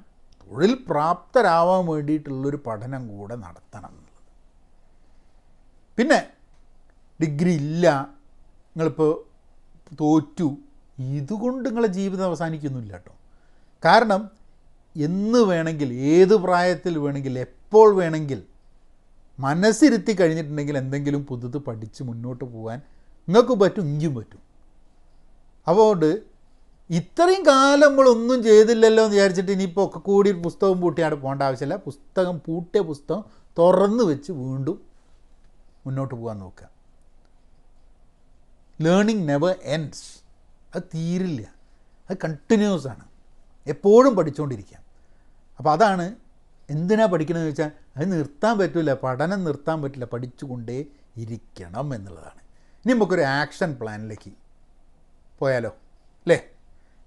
തൊഴിൽ പ്രാപ്തരാവാൻ വേണ്ടിയിട്ടുള്ളൊരു പഠനം കൂടെ നടത്തണം. പിന്നെ ഡിഗ്രി ഇല്ല നിങ്ങളിപ്പോൾ തോറ്റു ഇതുകൊണ്ട് നിങ്ങളെ ജീവിതം അവസാനിക്കുന്നില്ല കേട്ടോ കാരണം എന്ന് വേണമെങ്കിൽ ഏത് പ്രായത്തിൽ വേണമെങ്കിൽ എപ്പോൾ വേണമെങ്കിൽ മനസ്സിരുത്തി കഴിഞ്ഞിട്ടുണ്ടെങ്കിൽ എന്തെങ്കിലും പുതുത് പഠിച്ച് മുന്നോട്ട് പോകാൻ നിങ്ങൾക്ക് പറ്റും ഇഞ്ചും പറ്റും. അതുകൊണ്ട് ഇത്രയും കാലം നമ്മളൊന്നും ചെയ്തില്ലല്ലോ എന്ന് വിചാരിച്ചിട്ട് ഇനിയിപ്പോൾ ഒക്കെ കൂടി പുസ്തകം പൂട്ടിയാണ് പോകേണ്ട ആവശ്യമില്ല. പുസ്തകം പൂട്ടിയ പുസ്തകം തുറന്ന് വെച്ച് വീണ്ടും മുന്നോട്ട് പോകാൻ നോക്കുക. ലേണിംഗ് നെവർ എൻഡ്സ് അത് തീരില്ല. അത് കണ്ടിന്യൂസ് ആണ്. എപ്പോഴും പഠിച്ചുകൊണ്ടിരിക്കാം അപ്പോൾ അതാണ് എന്തിനാ പഠിക്കണമെന്ന് വെച്ചാൽ അത് നിർത്താൻ പറ്റില്ല പഠനം നിർത്താൻ പറ്റില്ല. പഠിച്ചുകൊണ്ടേ ഇരിക്കണം എന്നുള്ളതാണ്. ഇനി നമുക്കൊരു ആക്ഷൻ പ്ലാനിലേക്ക് പോയാലോ? അല്ലേ?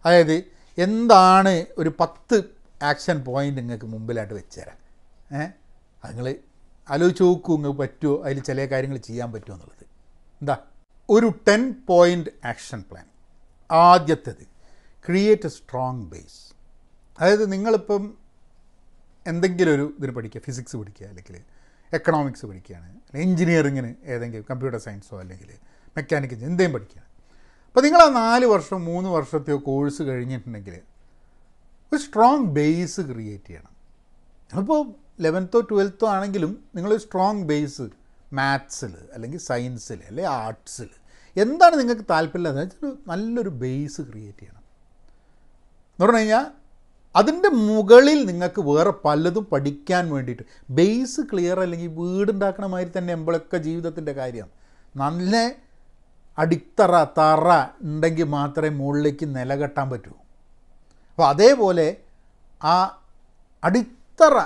അതായത് എന്താണ് ഒരു പത്ത് ആക്ഷൻ പോയിന്റ് നിങ്ങൾക്ക് മുമ്പിലായിട്ട് വെച്ചുതരാം ഏ? അത് നിങ്ങൾ ആലോചിച്ച് നോക്കൂ നിങ്ങൾക്ക് പറ്റുമോ അതിൽ ചില കാര്യങ്ങൾ ചെയ്യാൻ പറ്റുമോ എന്നുള്ളത്. എന്താ? ഒരു ടെൻ പോയിന്റ് ആക്ഷൻ പ്ലാൻ ആദ്യത്തേത് ക്രിയേറ്റ് എ സ്ട്രോങ് ബേസ് അതായത് നിങ്ങളിപ്പം എന്തെങ്കിലും ഒരു ഇതിന് പഠിക്കുക ഫിസിക്സ് പഠിക്കുക അല്ലെങ്കിൽ എക്കണോമിക്സ് പഠിക്കുകയാണ് എഞ്ചിനീയറിങ്ങിന് ഏതെങ്കിലും കമ്പ്യൂട്ടർ സയൻസോ അല്ലെങ്കിൽ മെക്കാനിക്കൽ എന്തെങ്കിലും പഠിക്കുകയാണ്. അപ്പോൾ നിങ്ങൾ ആ നാല് വർഷം മൂന്ന് വർഷത്തെയോ കോഴ്സ് കഴിഞ്ഞിട്ടുണ്ടെങ്കിൽ ഒരു സ്ട്രോങ് ബേസ് ക്രിയേറ്റ് ചെയ്യണം. അപ്പോൾ ലെവൻത്തോ ട്വൽത്തോ ആണെങ്കിലും നിങ്ങൾ സ്ട്രോങ് ബേസ് മാത്സിൽ അല്ലെങ്കിൽ സയൻസിൽ അല്ലെങ്കിൽ ആർട്സിൽ എന്താണ് നിങ്ങൾക്ക് താല്പര്യമില്ലാതെ വെച്ചാൽ നല്ലൊരു ബേസ് ക്രിയേറ്റ് ചെയ്യണം. എന്ന് പറഞ്ഞു കഴിഞ്ഞാൽ അതിന്റെ മുകളിൽ നിങ്ങൾക്ക് വേറെ പലതും പഠിക്കാൻ വേണ്ടിയിട്ട് ബേസ് ക്ലിയർ അല്ലെങ്കിൽ വീടുണ്ടാക്കണ മാതിരി തന്നെ നമ്മളൊക്കെ ജീവിതത്തിന്റെ കാര്യം. നല്ല അടിത്തറ തറ ഉണ്ടെങ്കിൽ മാത്രമേ മുകളിലേക്ക് നിലകെട്ടാൻ പറ്റൂ. അപ്പോൾ അതേപോലെ ആ അടിത്തറ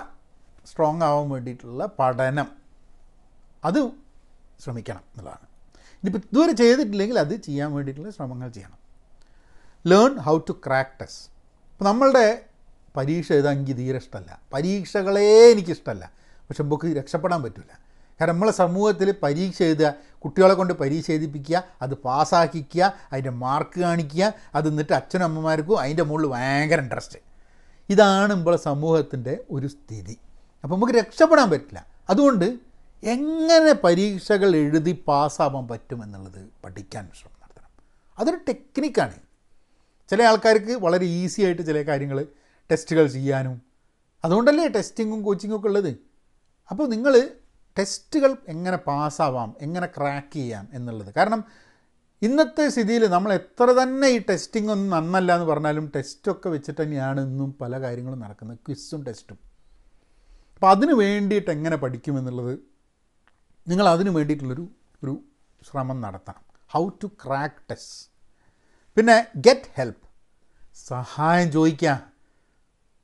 സ്ട്രോങ് ആവാൻ വേണ്ടിയിട്ടുള്ള പഠനം. അത് ശ്രമിക്കണം എന്നുള്ളതാണ്. ഇനിയിപ്പോൾ ഇതുവരെ ചെയ്തിട്ടില്ലെങ്കിൽ അത് ചെയ്യാൻ വേണ്ടിയിട്ടുള്ള ശ്രമങ്ങൾ ചെയ്യണം. Learn how to crack test അപ്പോൾ നമ്മളുടെ പരീക്ഷ എഴുതാൻ എനിക്ക് തീരെ ഇഷ്ടമല്ല. പരീക്ഷകളേ എനിക്കിഷ്ടമല്ല പക്ഷെ നമുക്ക് രക്ഷപ്പെടാൻ പറ്റില്ല കാരണം നമ്മളെ സമൂഹത്തിൽ പരീക്ഷ എഴുതുക കുട്ടികളെ കൊണ്ട് പരീക്ഷ എഴുതിപ്പിക്കുക അത് പാസ്സാക്കിക്കുക അതിന്റെ മാർക്ക് കാണിക്കുക അത് എന്നിട്ട് അച്ഛനും അമ്മമാർക്കും അതിന്റെ മുകളിൽ ഭയങ്കര ഇൻട്രസ്റ്റ് ഇതാണ് നമ്മളെ സമൂഹത്തിന്റെ ഒരു സ്ഥിതി. അപ്പോൾ നമുക്ക് രക്ഷപ്പെടാൻ പറ്റില്ല. അതുകൊണ്ട് എങ്ങനെ പരീക്ഷകൾ എഴുതി പാസ്സാവാൻ പറ്റും എന്നുള്ളത് പഠിക്കാൻ ശ്രമം നടത്തണം. അതൊരു ടെക്നിക്കാണ് ചില ആൾക്കാർക്ക് വളരെ ഈസി ആയിട്ട് ചില കാര്യങ്ങൾ ടെസ്റ്റുകൾ ചെയ്യാനും അതുകൊണ്ടല്ലേ ടെസ്റ്റിങ്ങും കോച്ചിങ്ങും ഒക്കെ ഉള്ളത്. അപ്പോൾ നിങ്ങൾ ടെസ്റ്റുകൾ എങ്ങനെ പാസ്സാവാം എങ്ങനെ ക്രാക്ക് ചെയ്യാം എന്നുള്ളത്. കാരണം ഇന്നത്തെ സ്ഥിതിയിൽ നമ്മൾ എത്ര തന്നെ ഈ ടെസ്റ്റിംഗ് ഒന്നും നന്നല്ല എന്ന് പറഞ്ഞാലും ടെസ്റ്റൊക്കെ വെച്ചിട്ട് തന്നെയാണ് ഇന്നും പല കാര്യങ്ങളും നടക്കുന്നത്. ക്വിസും ടെസ്റ്റും അപ്പോൾ അതിന് വേണ്ടിയിട്ട് എങ്ങനെ പഠിക്കുമെന്നുള്ളത് നിങ്ങൾ അതിന് വേണ്ടിയിട്ടുള്ളൊരു ഒരു ശ്രമം നടത്തണം. ഹൗ ടു ക്രാക്ക് ടെസ്റ്റ് പിന്നെ ഗെറ്റ് ഹെൽപ്പ് സഹായം ചോദിക്കാം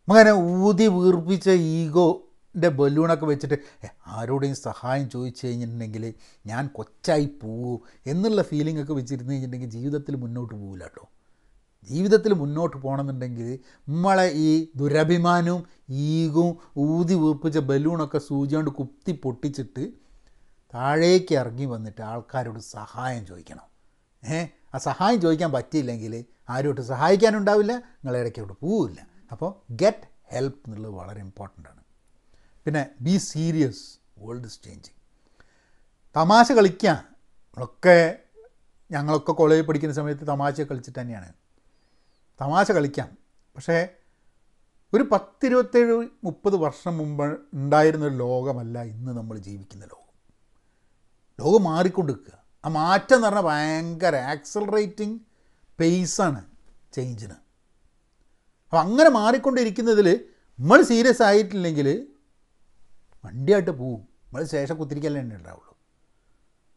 അങ്ങനെ ഊതി വീർപ്പിച്ച ഈഗോന്റെ ബലൂണൊക്കെ വെച്ചിട്ട് "ഏ, ആരോടെയും സഹായം ചോദിച്ചു കഴിഞ്ഞിട്ടുണ്ടെങ്കിൽ ഞാൻ കൊച്ചായി പോവൂ എന്നുള്ള ഫീലിംഗ് ഒക്കെ വെച്ചിരുന്ന് കഴിഞ്ഞിട്ടുണ്ടെങ്കിൽ ജീവിതത്തിൽ മുന്നോട്ട് പോകില്ല കേട്ടോ ജീവിതത്തിൽ മുന്നോട്ട് പോകണമെന്നുണ്ടെങ്കിൽ നമ്മളെ ഈ ദുരഭിമാനവും ഈഗും ഊതി വീർപ്പിച്ച ബലൂണൊക്കെ സൂചി കൊണ്ട് കുത്തി പൊട്ടിച്ചിട്ട് താഴേക്ക് ഇറങ്ങി വന്നിട്ട് ആൾക്കാരോട് സഹായം ചോദിക്കണം. ഏ? ആ സഹായം ചോദിക്കാൻ പറ്റിയില്ലെങ്കിൽ ആരോട്ട് സഹായിക്കാനുണ്ടാവില്ല നിങ്ങൾ ഇടയ്ക്കോട്ട് പോവില്ല. അപ്പോൾ ഗെറ്റ് ഹെൽപ്പ് എന്നുള്ളത് വളരെ ഇമ്പോർട്ടന്റ് ആണ്. പിന്നെ be serious world is changing തമാശ കളിക്കുക നമ്മളൊക്കെ ഞങ്ങളൊക്കെ കോളേജിൽ പഠിക്കുന്ന സമയത്ത് തമാശ കളിച്ചിട്ട് തന്നെയാണ്. തമാശ കളിക്കാം. പക്ഷേ ഒരു പത്തിരുപത്തേഴ് മുപ്പത് വർഷം മുമ്പ് ഉണ്ടായിരുന്ന ഒരു ലോകമല്ല ഇന്ന് നമ്മൾ ജീവിക്കുന്ന ലോകം. ലോകം മാറിക്കൊണ്ടിരിക്കുക. ആ മാറ്റം എന്ന് പറഞ്ഞാൽ ഭയങ്കര ആക്സലറേറ്റിംഗ് പേസാണ് ചേഞ്ചിന് അപ്പം അങ്ങനെ മാറിക്കൊണ്ടിരിക്കുന്നതിൽ നമ്മൾ സീരിയസ് ആയിട്ടില്ലെങ്കിൽ വണ്ടിയായിട്ട് പോവും. നമ്മൾ ശേഷം കുത്തിരിക്കല്ലേ ഉണ്ടാവുള്ളൂ.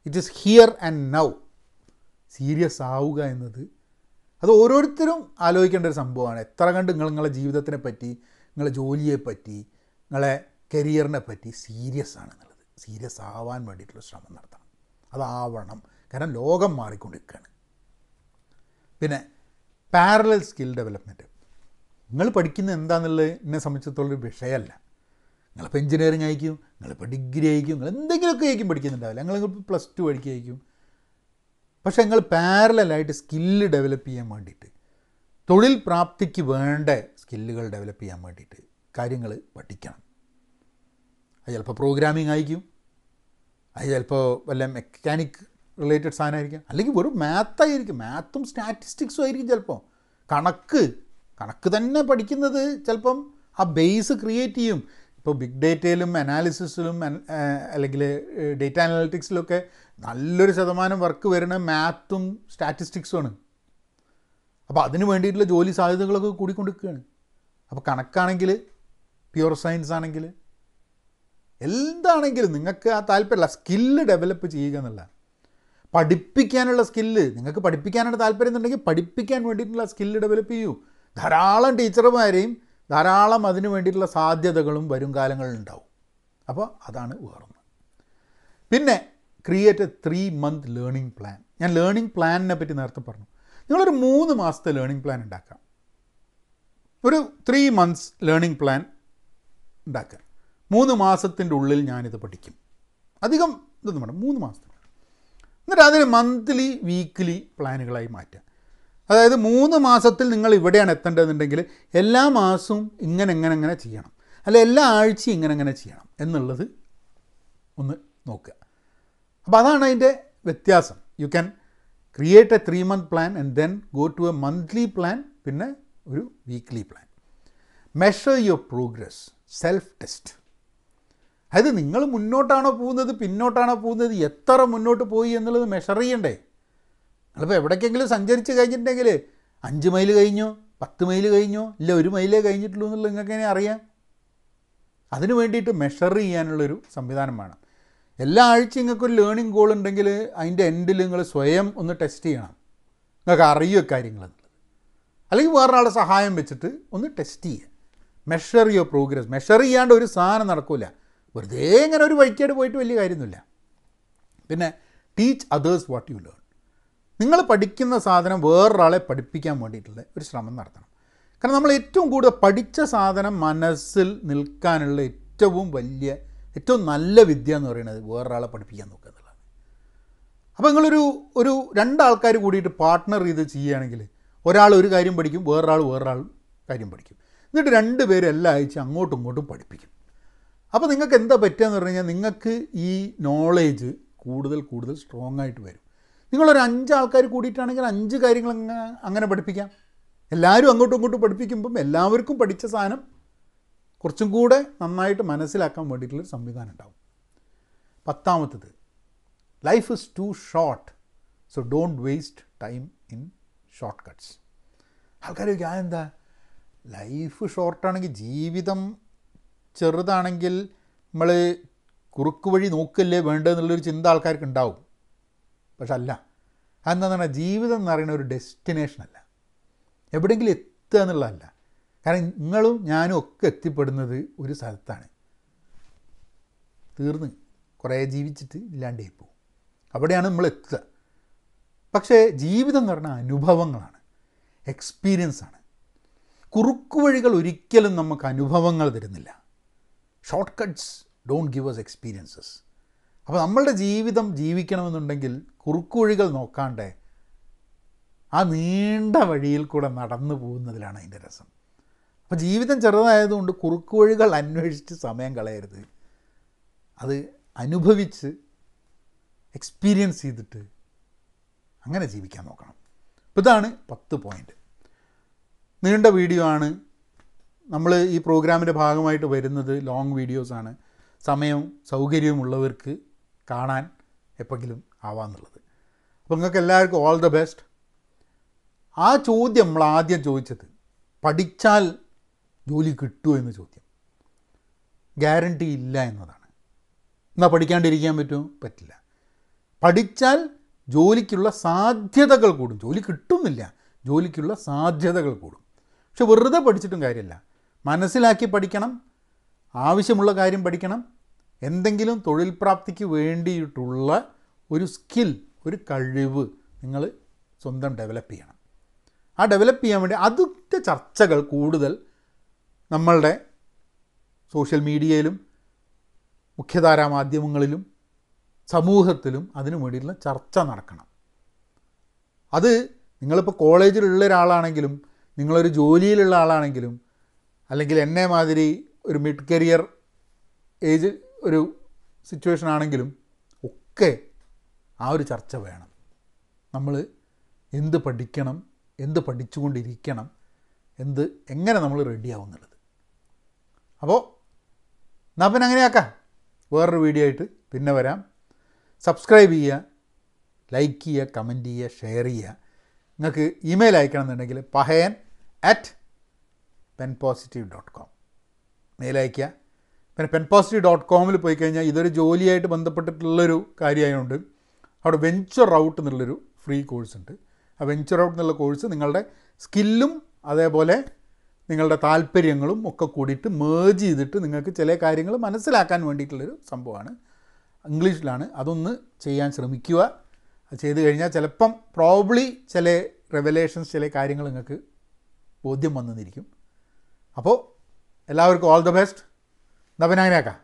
It is here and now serious ആവുക എന്നത് അത് ഓരോരുത്തരും ആലോചിക്കേണ്ട ഒരു സംഭവമാണ്. എത്ര കണ്ട് നിങ്ങൾ നിങ്ങളെ ജീവിതത്തിനെ പറ്റി നിങ്ങളെ ജോലിയെ പറ്റി നിങ്ങളെ കരിയറിനെ പറ്റി സീരിയസ് ആണ് എന്നുള്ളത്. സീരിയസ് ആവാൻ വേണ്ടിയിട്ടുള്ള ശ്രമം നടത്തണം. അതാവണം. കാരണം ലോകം മാറിക്കൊണ്ടിരിക്കുകയാണ്. പിന്നെ പാരലൽ സ്കിൽ ഡെവലപ്മെന്റ് നിങ്ങൾ പഠിക്കുന്നത് എന്താണെന്നുള്ളത് എന്നെ സംബന്ധിച്ചിടത്തോളം ഒരു വിഷയമല്ല. നിങ്ങളിപ്പോൾ എഞ്ചിനീയറിംഗ് ആയിരിക്കും നിങ്ങളിപ്പോൾ ഡിഗ്രി ആയിരിക്കും നിങ്ങൾ എന്തെങ്കിലുമൊക്കെ ആയിരിക്കും പഠിക്കുന്നുണ്ടാവില്ല. നിങ്ങളിപ്പോൾ പ്ലസ് ടു പഠിക്കുകയായിരിക്കും. പക്ഷേ നിങ്ങൾ പാരലായിട്ട് സ്കില്ല് ഡെവലപ്പ് ചെയ്യാൻ വേണ്ടിയിട്ട് തൊഴിൽ പ്രാപ്തിക്ക് വേണ്ട സ്കില്ലുകൾ ഡെവലപ്പ് ചെയ്യാൻ വേണ്ടിയിട്ട് കാര്യങ്ങൾ പഠിക്കണം. അത് ചിലപ്പോൾ പ്രോഗ്രാമിംഗ് ആയിരിക്കും. അത് ചിലപ്പോൾ വല്ല മെക്കാനിക് റിലേറ്റഡ് സാധനമായിരിക്കും. അല്ലെങ്കിൽ വെറും മാത്തായിരിക്കും മാത്തും സ്റ്റാറ്റിസ്റ്റിക്സും ആയിരിക്കും ചിലപ്പോൾ കണക്ക് കണക്ക് തന്നെ പഠിക്കുന്നത് ചിലപ്പം ആ ബേസ് ക്രിയേറ്റ് ചെയ്യും. ഇപ്പോൾ ബിഗ് ഡേറ്റയിലും അനാലിസിസിലും അല്ലെങ്കിൽ ഡേറ്റ അനാലിറ്റിക്സിലൊക്കെ നല്ലൊരു ശതമാനം വർക്ക് വരുന്ന മാത്തും സ്റ്റാറ്റിസ്റ്റിക്സുമാണ് അപ്പോൾ അതിന് വേണ്ടിയിട്ടുള്ള ജോലി സാധ്യതകളൊക്കെ കൂടിക്കൊണ്ടിരിക്കുകയാണ്. അപ്പോൾ കണക്കാണെങ്കിൽ പ്യുവർ സയൻസ് ആണെങ്കിൽ എന്താണെങ്കിലും നിങ്ങൾക്ക് ആ താല്പര്യമില്ല സ്കില്ല് ഡെവലപ്പ് ചെയ്യുക എന്നുള്ള പഠിപ്പിക്കാനുള്ള സ്കില്ല് നിങ്ങൾക്ക് പഠിപ്പിക്കാനുള്ള താല്പര്യം എന്നുണ്ടെങ്കിൽ പഠിപ്പിക്കാൻ വേണ്ടിയിട്ടുള്ള സ്കില്ല് ഡെവലപ്പ് ചെയ്യൂ. ധാരാളം ടീച്ചർമാരെയും ധാരാളം അതിന് വേണ്ടിയിട്ടുള്ള സാധ്യതകളും വരും കാലങ്ങളിൽ ഉണ്ടാവും. അപ്പോൾ അതാണ് വേറൊന്ന് പിന്നെ create a three month learning plan ഞാൻ ലേണിംഗ് പ്ലാനിനെ പറ്റി നേരത്തെ പറഞ്ഞു. നിങ്ങളൊരു മൂന്ന് മാസത്തെ ലേണിംഗ് പ്ലാൻ ഉണ്ടാക്കാം. ഒരു ത്രീ മന്ത്സ് ലേണിംഗ് പ്ലാൻ ഉണ്ടാക്കുക. മൂന്ന് മാസത്തിന്റെ ഉള്ളിൽ ഞാനിത് പഠിക്കും. അധികം ഇതൊന്നും വേണം മൂന്ന് മാസത്തിനുള്ളിൽ. എന്നിട്ട് അതിന് മന്ത്ലി വീക്ക്ലി പ്ലാനുകളായി മാറ്റുക. അതായത് മൂന്ന് മാസത്തിൽ നിങ്ങൾ ഇവിടെയാണ് എത്തേണ്ടതെന്നുണ്ടെങ്കിൽ എല്ലാ മാസവും ഇങ്ങനെ എങ്ങനെ എങ്ങനെ ചെയ്യണം. അല്ല എല്ലാ ആഴ്ചയും ഇങ്ങനെ എങ്ങനെ ചെയ്യണം എന്നുള്ളത് ഒന്ന് നോക്കുക. അപ്പോൾ അതാണ് അതിന്റെ വ്യത്യാസം. You can create a three month plan and then go to a monthly plan പിന്നെ ഒരു weekly plan measure your progress self test അതായത് നിങ്ങൾ മുന്നോട്ടാണോ പോകുന്നത് പിന്നോട്ടാണോ പോകുന്നത് എത്ര മുന്നോട്ട് പോയി എന്നുള്ളത് മെഷർ ചെയ്യണ്ടേ? നിങ്ങളിപ്പോൾ എവിടേക്കെങ്കിലും സഞ്ചരിച്ച് കഴിഞ്ഞിട്ടുണ്ടെങ്കിൽ അഞ്ച് മൈൽ കഴിഞ്ഞോ പത്ത് മൈൽ കഴിഞ്ഞോ ഇല്ല ഒരു മൈലേ കഴിഞ്ഞിട്ടുള്ളൂ എന്നുള്ളത് നിങ്ങൾക്ക് എങ്ങനെ അറിയാം? അതിന് വേണ്ടിയിട്ട് മെഷർ ചെയ്യാനുള്ളൊരു സംവിധാനം വേണം. എല്ലാ ആഴ്ചയും നിങ്ങൾക്കൊരു ലേണിംഗ് ഗോൾ ഉണ്ടെങ്കിൽ അതിന്റെ എൻഡിൽ നിങ്ങൾ സ്വയം ഒന്ന് ടെസ്റ്റ് ചെയ്യണം. നിങ്ങൾക്ക് അറിയുമോ കാര്യങ്ങൾ അല്ലെങ്കിൽ വേറൊരാളുടെ സഹായം വെച്ചിട്ട് ഒന്ന് ടെസ്റ്റ് ചെയ്യുക. മെഷർ യുവർ പ്രോഗ്രസ് മെഷർ ചെയ്യാണ്ട് ഒരു സാധനം നടക്കില്ല വെറുതെ ഇങ്ങനെ ഒരു വഴിക്കേട് പോയിട്ട് വലിയ കാര്യമൊന്നുമില്ല. പിന്നെ teach others what you learn നിങ്ങൾ പഠിക്കുന്ന സാധനം വേറൊരാളെ പഠിപ്പിക്കാൻ വേണ്ടിയിട്ടുള്ള ഒരു ശ്രമം നടത്തണം. കാരണം നമ്മൾ ഏറ്റവും കൂടുതൽ പഠിച്ച സാധനം മനസ്സിൽ നിൽക്കാനുള്ള ഏറ്റവും വലിയ ഏറ്റവും നല്ല വിദ്യ എന്ന് പറയുന്നത് വേറൊരാളെ പഠിപ്പിക്കാൻ നോക്കുക എന്നുള്ളതാണ്. അപ്പോൾ നിങ്ങളൊരു ഒരു രണ്ടാൾക്കാർ കൂടിയിട്ട് പാർട്ട്ണർ ചെയ്ത് ചെയ്യുകയാണെങ്കിൽ ഒരാൾ ഒരു കാര്യം പഠിക്കും വേറൊരാൾ വേറൊരാൾ കാര്യം പഠിക്കും. എന്നിട്ട് രണ്ട് പേര് ആഴ്ച അങ്ങോട്ടും ഇങ്ങോട്ടും പഠിപ്പിക്കും. അപ്പോൾ നിങ്ങൾക്ക് എന്താ പറ്റുകയെന്ന് പറഞ്ഞു കഴിഞ്ഞാൽ നിങ്ങൾക്ക് ഈ നോളേജ് കൂടുതൽ കൂടുതൽ സ്ട്രോങ് ആയിട്ട് വരും. നിങ്ങളൊരു അഞ്ച് ആൾക്കാർ കൂടിയിട്ടാണെങ്കിൽ അഞ്ച് കാര്യങ്ങൾ അങ്ങനെ പഠിപ്പിക്കാം. എല്ലാവരും അങ്ങോട്ടും ഇങ്ങോട്ടും പഠിപ്പിക്കുമ്പം എല്ലാവർക്കും പഠിച്ച സാധനം കുറച്ചും കൂടെ നന്നായിട്ട് മനസ്സിലാക്കാൻ വേണ്ടിയിട്ടുള്ളൊരു സംവിധാനം ഉണ്ടാവും. പത്താമത്തത് life is too short so don't waste time in shortcuts ആൾക്കാർ ചോദിക്കും എന്താ ലൈഫ് ഷോർട്ടാണെങ്കിൽ ജീവിതം ചെറുതാണെങ്കിൽ നമ്മൾ കുറുക്ക് വഴി നോക്കല്ലേ വേണ്ടതെന്നുള്ളൊരു ചിന്ത ആൾക്കാർക്ക് ഉണ്ടാവും. പക്ഷെ അല്ല. അതെന്താണെന്ന് പറഞ്ഞാൽ ജീവിതം എന്ന് പറയുന്ന ഒരു ഡെസ്റ്റിനേഷൻ അല്ല. എവിടെയെങ്കിലും എത്തുക എന്നുള്ളതല്ല. കാരണം നിങ്ങളും ഞാനും ഒക്കെ എത്തിപ്പെടുന്നത് ഒരു സ്ഥലത്താണ്. തീർന്ന് കുറേ ജീവിച്ചിട്ട് ഇല്ലാണ്ടേ പോകും അവിടെയാണ് നമ്മൾ എത്തുക. പക്ഷേ ജീവിതം എന്ന് പറഞ്ഞാൽ അനുഭവങ്ങളാണ്. എക്സ്പീരിയൻസ് ആണ്. കുറുക്കുവഴികൾ ഒരിക്കലും നമുക്ക് അനുഭവങ്ങൾ തരുന്നില്ല. Shortcuts don't give us experiences അപ്പോൾ നമ്മളുടെ ജീവിതം ജീവിക്കണമെന്നുണ്ടെങ്കിൽ കുറുക്കുവഴികൾ നോക്കാണ്ട് ആ നീണ്ട വഴിയിൽ കൂടെ നടന്നു പോകുന്നതിലാണ് അതിന്റെ രസം. അപ്പോൾ ജീവിതം ചെറുതായതുകൊണ്ട് കുറുക്കുവഴികൾ അന്വേഷിച്ച് സമയം കളയരുത്. അത് അനുഭവിച്ച് എക്സ്പീരിയൻസ് ചെയ്തിട്ട് അങ്ങനെ ജീവിക്കാൻ നോക്കണം. അപ്പോൾ ഇതാണ് പത്ത് പോയിന്റ് നീണ്ട വീഡിയോ ആണ്. നമ്മൾ ഈ പ്രോഗ്രാമിന്റെ ഭാഗമായിട്ട് വരുന്നത് ലോങ് വീഡിയോസാണ്. സമയവും സൗകര്യവുമുള്ളവർക്ക് കാണാൻ എപ്പോഴെങ്കിലും ആവാന്നുള്ളത്. അപ്പോൾ നിങ്ങൾക്ക് എല്ലാവർക്കും ഓൾ ദ ബെസ്റ്റ് ആ ചോദ്യം നമ്മൾ ആദ്യം ചോദിച്ചത് പഠിച്ചാൽ ജോലി കിട്ടുമോ എന്ന ചോദ്യം. ഗ്യാരണ്ടി ഇല്ല എന്നതാണ്. എന്നാൽ പഠിക്കാണ്ടിരിക്കാൻ പറ്റുമോ പറ്റില്ല. പഠിച്ചാൽ ജോലിക്കുള്ള സാധ്യതകൾ കൂടും. ജോലി കിട്ടുന്നില്ല. ജോലിക്കുള്ള സാധ്യതകൾ കൂടും. പക്ഷെ വെറുതെ പഠിച്ചിട്ടും കാര്യമില്ല മനസ്സിലാക്കി പഠിക്കണം. ആവശ്യമുള്ള കാര്യം പഠിക്കണം. എന്തെങ്കിലും തൊഴിൽ പ്രാപ്തിക്ക് വേണ്ടിയിട്ടുള്ള ഒരു സ്കിൽ ഒരു കഴിവ് നിങ്ങൾ സ്വന്തം ഡെവലപ്പ് ചെയ്യണം. ആ ഡെവലപ്പ് ചെയ്യാൻ വേണ്ടി അതിന്റെ ചർച്ചകൾ കൂടുതൽ നമ്മളുടെ സോഷ്യൽ മീഡിയയിലും മുഖ്യധാരാ മാധ്യമങ്ങളിലും സമൂഹത്തിലും അതിനു വേണ്ടിയിട്ടുള്ള ചർച്ച നടക്കണം. അത് നിങ്ങളിപ്പോൾ കോളേജിലുള്ള ഒരാളാണെങ്കിലും നിങ്ങളൊരു ജോലിയിലുള്ള ആളാണെങ്കിലും അല്ലെങ്കിൽ എന്നെ മാതിരി ഒരു മിഡ് കരിയർ ഏജ് ഒരു സിറ്റുവേഷൻ ആണെങ്കിലും ഒക്കെ ആ ഒരു ചർച്ച വേണം. നമ്മൾ എന്ത് പഠിക്കണം എന്ത് പഠിച്ചുകൊണ്ടിരിക്കണം എന്ത് എങ്ങനെ നമ്മൾ റെഡിയാവും എന്നുള്ളത്. അപ്പോൾ എന്നാൽ പിന്നെ അങ്ങനെയാക്കാം. വേറൊരു വീഡിയോ ആയിട്ട് പിന്നെ വരാം. സബ്സ്ക്രൈബ് ചെയ്യുക ലൈക്ക് ചെയ്യുക കമന്റ് ചെയ്യുക ഷെയർ ചെയ്യുക. നിങ്ങൾക്ക് ഇമെയിൽ അയക്കണം എന്നുണ്ടെങ്കിൽ പഹയൻ at pen positive dot com mail അയയ്ക്കുക. പിന്നെ പെൻ പോസിറ്റീവ് ഡോട്ട് കോമിൽ പോയി കഴിഞ്ഞാൽ ഇതൊരു ജോലിയായിട്ട് ബന്ധപ്പെട്ടിട്ടുള്ളൊരു കാര്യമായതുകൊണ്ട് അവിടെ വെഞ്ചർ ഔട്ട് എന്നുള്ളൊരു ഫ്രീ കോഴ്സ് ഉണ്ട്. ആ വെഞ്ചർ ഔട്ട് എന്നുള്ള കോഴ്സ് നിങ്ങളുടെ സ്കില്ലും അതേപോലെ നിങ്ങളുടെ താല്പര്യങ്ങളും ഒക്കെ കൂടിയിട്ട് മേജ് ചെയ്തിട്ട് നിങ്ങൾക്ക് ചില കാര്യങ്ങൾ മനസ്സിലാക്കാൻ വേണ്ടിയിട്ടുള്ളൊരു സംഭവമാണ്. ഇംഗ്ലീഷിലാണ്. അതൊന്ന് ചെയ്യാൻ ശ്രമിക്കുക. അത് ചെയ്ത് കഴിഞ്ഞാൽ ചിലപ്പം പ്രോബ്ലി ചില റെവലേഷൻസ് ചില കാര്യങ്ങൾ നിങ്ങൾക്ക് ബോധ്യം വന്നിരിക്കും. അപ്പോൾ എല്ലാവർക്കും ഓൾ ദ ബെസ്റ്റ് എന്നാൽ പിന്നെ അങ്ങനെയാക്കാം